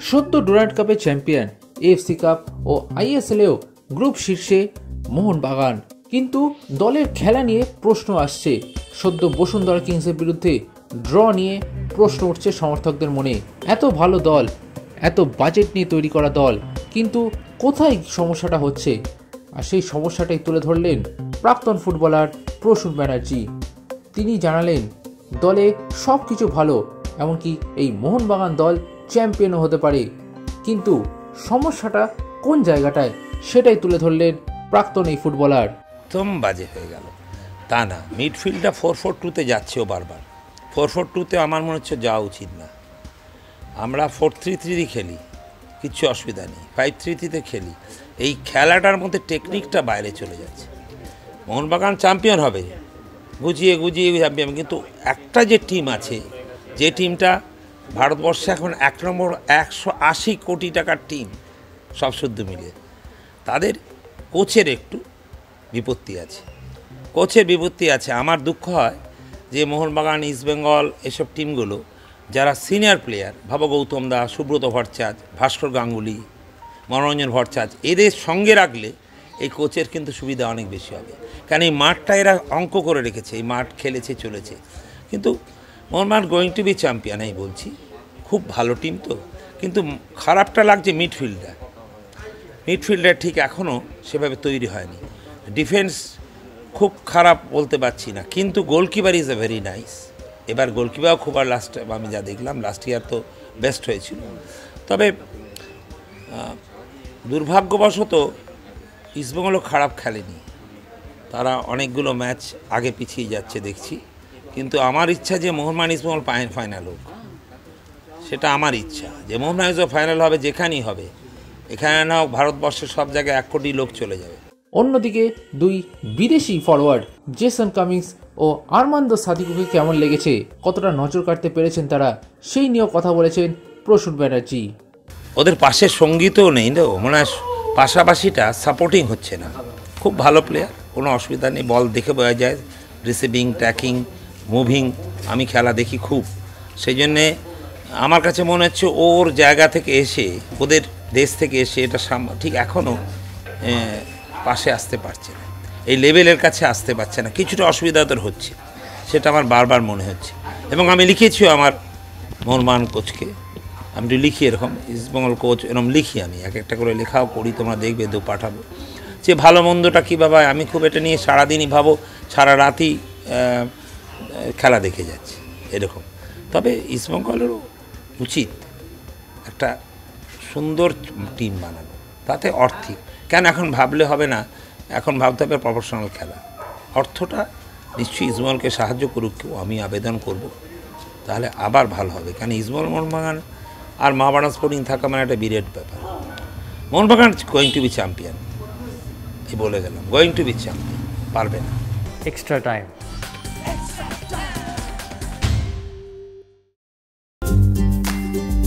সদ্য ডোনাল্ড কাপের চ্যাম্পিয়ন এএফসি কাপ ও আইএসএলেও গ্রুপ শীর্ষে মোহনবাগান। কিন্তু দলের খেলা নিয়ে প্রশ্ন আসছে। সদ্য বসুন্ধরা কিংসের বিরুদ্ধে ড্র নিয়ে প্রশ্ন উঠছে সমর্থকদের মনে। এত ভালো দল, এত বাজেট নিয়ে তৈরি করা দল, কিন্তু কোথায় সমস্যাটা হচ্ছে? আর সেই সমস্যাটাই তুলে ধরলেন প্রাক্তন ফুটবলার প্রসূন ব্যানার্জি। তিনি জানালেন, দলে সব কিছু ভালো এমনকি এই মোহনবাগান দল চ্যাম্পিয়নও হতে পারে। কিন্তু সমস্যাটা কোন জায়গাটায়, সেটাই তুলে ধরলেন প্রাক্তন এই ফুটবলার। একদম বাজে হয়ে গেল। তা না, মিডফিল্ডটা ফোর ফোর টুতে যাচ্ছেও বারবার। ফোর ফোর টুতে আমার মনে হচ্ছে যাওয়া উচিত না। আমরা ফোর থ্রি থ্রি খেলি, কিচ্ছু অসুবিধা নেই। ফাইভ থ্রি থ্রিতে খেলি। এই খেলাটার মধ্যে টেকনিকটা বাইরে চলে যাচ্ছে। মোহনবাগান চ্যাম্পিয়ন হবে। গুজিয়ে গুজিয়ে চ্যাম্পিয়ন কিন্তু একটা যে টিম আছে যে টিমটা ভারতবর্ষে এখন এক নম্বর একশো আশি কোটি টাকার টিম সব শুদ্ধ মিলিয়ে। তাদের কোচের একটু বিপত্তি আছে। কোচের বিপত্তি আছে। আমার দুঃখ হয় যে মোহনবাগান ইস্টবেঙ্গল এসব টিমগুলো, যারা সিনিয়র প্লেয়ার, ভাব গৌতম দাস, সুব্রত ভট্টাচার্য, ভাস্কর গাঙ্গুলি, মনোরঞ্জন ভট্টাচার্য, এদের সঙ্গে রাখলে এই কোচের কিন্তু সুবিধা অনেক বেশি হবে। কারণ এই মাঠটা এরা অঙ্ক করে রেখেছে, এই মাঠ খেলেছে, চলেছে। কিন্তু Mohun Bagan going to be champion এই বলছি। খুব ভালো টিম তো। কিন্তু খারাপটা লাগছে মিডফিল্ডার মিডফিল্ডার ঠিক এখনও সেভাবে তৈরি হয়নি। ডিফেন্স খুব খারাপ বলতে পারছি না। কিন্তু goalkeeper is a very nice এবার গোলকিপারও খুব আর লাস্ট আমি যা দেখলাম লাস্ট ইয়ার তো বেস্ট হয়েছিল। তবে দুর্ভাগ্যবশত ইস্টবেঙ্গলও খারাপ খেলেনি। তারা অনেকগুলো ম্যাচ আগে পিছিয়ে যাচ্ছে দেখছি। কিন্তু আমার ইচ্ছা যে মোহনবাগান ইস্টবেঙ্গল ফাইনাল হোক। সেটা আমার ইচ্ছা। যে মোহনবাগান ইস্টবেঙ্গল ফাইনাল হবে যেখানেই হবে। এখানে না হোক ভারতবর্ষের সব জায়গায় এক কোটি লোক চলে যাবে। অন্যদিকে দুই বিদেশি ফরওয়ার্ড জেসন কামিংস ও আরমান্দ সাদিকুকে কেমন লেগেছে? কতটা নজর কাটতে পেরেছেন তারা? সেই নিয়েও কথা বলেছেন প্রসূন ব্যানার্জি। ওদের পাশে সঙ্গীতও নেই তো মনে হয় পাশাপাশিটা সাপোর্টিং হচ্ছে না। খুব ভালো প্লেয়ার কোনো অসুবিধা নেই। বল দেখে বোঝা যায় রিসিভিং ট্যাকিং মুভিং আমি খেলা দেখি খুব। সেই জন্যে আমার কাছে মনে হচ্ছে ওর জায়গা থেকে এসে ওদের দেশ থেকে এসে এটা ঠিক এখনও পাশে আসতে পারছে না। এই লেভেলের কাছে আসতে পারছে না। কিছুটা অসুবিধা তোর হচ্ছে সেটা আমার বারবার মনে হচ্ছে। এবং আমি লিখেছিও আমার মোহনবাগান কোচকে। আমি একটু লিখি এরকম ইস্টবেঙ্গল কোচ এরকম লিখি আমি। এক একটা করে লেখাও করি তোমরা দেখবে দু পাঠাবো। যে ভালো মন্দটা কীভাবে হয়, আমি খুব এটা নিয়ে সারাদিনই ভাবো সারা রাতই খেলা দেখে যাচ্ছে, এরকম। তবে ইস্টবেঙ্গলেরও উচিত একটা সুন্দর টিম বানানো, তাতে অর্থিক কেন এখন ভাবলে হবে না, এখন ভাবতে হবে প্রফেশনাল খেলা। অর্থটা নিশ্চয়ই ইসমালকে সাহায্য করুক কেউ আমি আবেদন করব, তাহলে আবার ভালো হবে। কেন ইসমাল মোহনবাগান আর মহাবাড়া স্পোর্টিং থাকা মানে একটা বিরাট ব্যাপার। Mohun Bagan going to be champion এই বলে গেলাম গোয়িং টু বি চ্যাম্পিয়ন পারবে না। Extra time.